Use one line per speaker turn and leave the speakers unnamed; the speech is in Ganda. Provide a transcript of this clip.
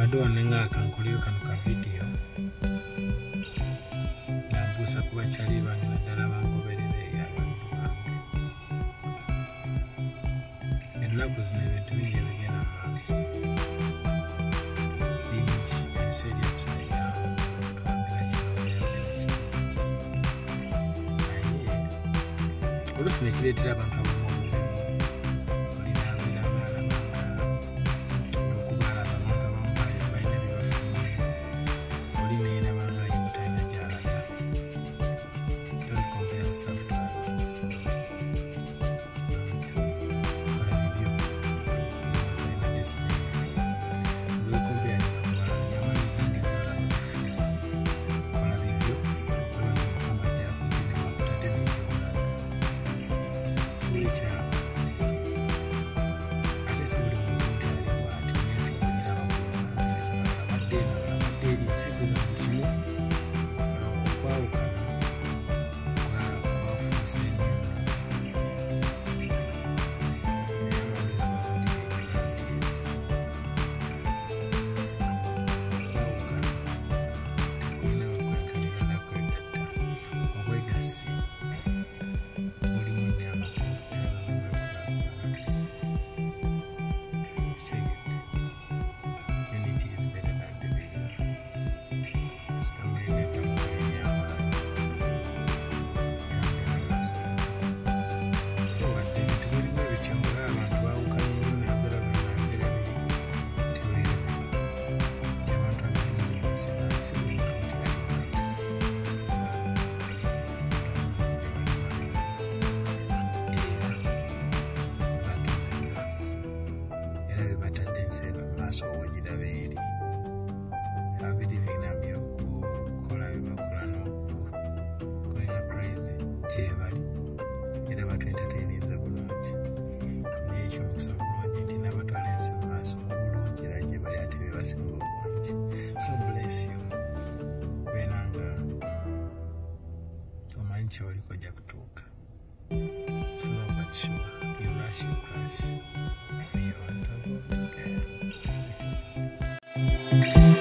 badde wanenga kankoleyo kano ka vidiyo nambuusa ku bakyali bange naddala bangoberere abantu bange. Ennaku zino ebintu bingi ebigenda mu maaso. Bingi ensi eri down twambira kinoyawulekiki naye oluusi ne kireetera abantu abamu obuzibu Amen. reaching it. Unity is better than division. It's the main maaso wogiraba eri. Abiri bina byokukola byebakola n'okukolera crazy gyebali era batwentateniza bulungi. Naye ekyomukisa obulungi nti nabatwala ensi maaso mu bulungi era gyebali ate bebasinga obungi. So bless you. Beera nga omanyi kyoliko ojja kutuuka. So sure you rush you crash Thank you.